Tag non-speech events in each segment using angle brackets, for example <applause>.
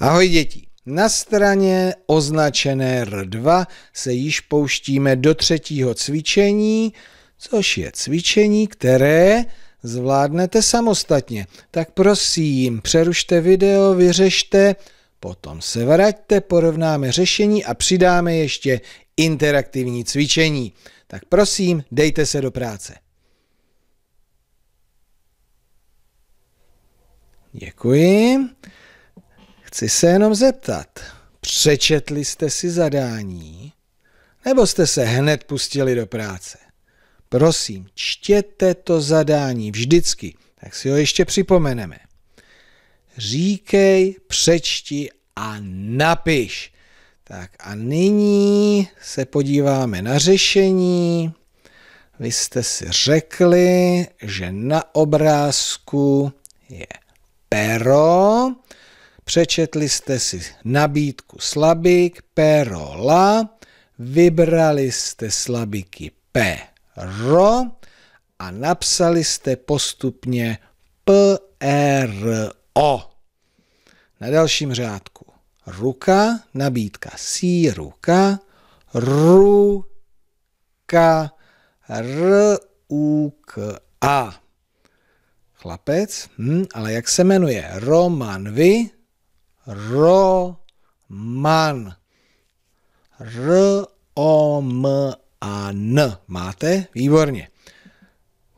Ahoj děti. Na straně označené R2 se již pouštíme do třetího cvičení, což je cvičení, které zvládnete samostatně. Tak prosím, přerušte video, vyřešte, potom se vraťte, porovnáme řešení a přidáme ještě interaktivní cvičení. Tak prosím, dejte se do práce. Děkuji. Chci se jenom zeptat, přečetli jste si zadání, nebo jste se hned pustili do práce? Prosím, čtěte to zadání vždycky, tak si ho ještě připomeneme. Říkej, přečti a napiš. Tak a nyní se podíváme na řešení. Vy jste si řekli, že na obrázku je pero, přečetli jste si nabídku slabik, pero, la, vybrali jste slabiky P, ro a napsali jste postupně P, R, O. Na dalším řádku ruka, nabídka sí, ruka, ruka, r, u, k, a. Chlapec, hm, ale jak se jmenuje? Roman, vy? Roman. R, O, M, a N. Máte? Výborně.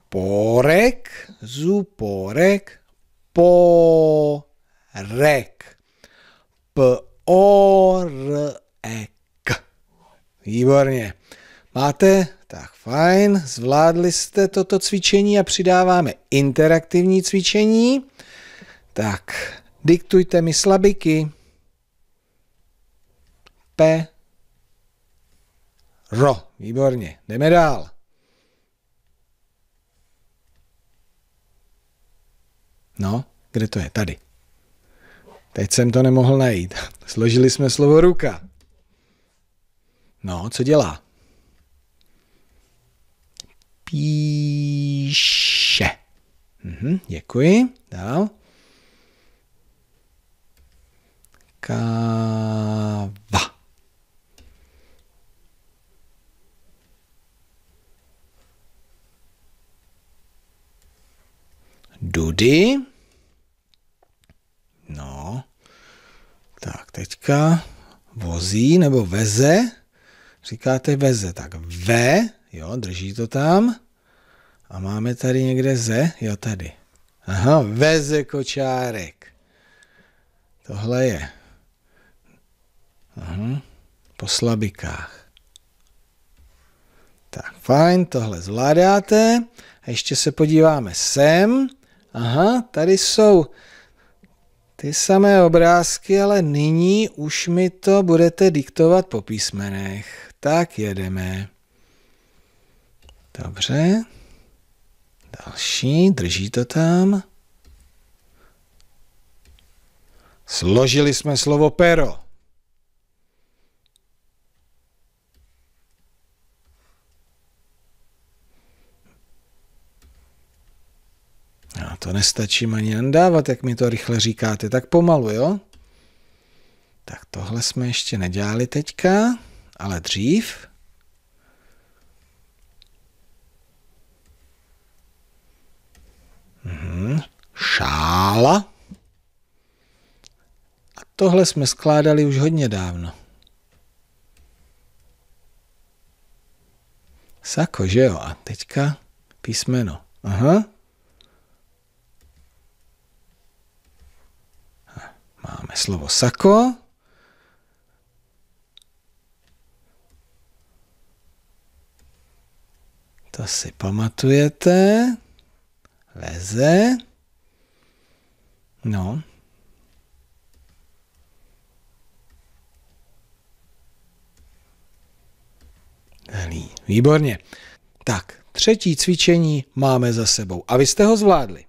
Porek, zuporek, porek. P, O, R, E, K. Výborně. Máte? Tak fajn, zvládli jste toto cvičení a přidáváme interaktivní cvičení. Tak, diktujte mi slabiky. P, ro. Výborně, jdeme dál. No, kde to je? Tady. Teď jsem to nemohl najít. <laughs> Složili jsme slovo ruka. No, co dělá? Píše. Mhm, děkuji. Dál. Káva. Dudy. No. Tak, teďka vozí nebo veze. Říkáte veze, tak ve, jo, drží to tam. A máme tady někde ze, jo, tady. Aha, veze kočárek. Tohle je. Aha, po slabikách. Tak, fajn, tohle zvládáte. A ještě se podíváme sem. Aha, tady jsou ty samé obrázky, ale nyní už mi to budete diktovat po písmenech. Tak jedeme. Dobře. Další, drží to tam. Složili jsme slovo pero. To nestačím ani nandávat, jak mi to rychle říkáte, tak pomalu, jo? Tak tohle jsme ještě nedělali teďka, ale dřív. Mhm. Šála. A tohle jsme skládali už hodně dávno. Sako, že jo? A teďka písmeno. Aha. Máme slovo sako. To si pamatujete. Veze. No. Výborně. Tak, třetí cvičení máme za sebou. A vy jste ho zvládli.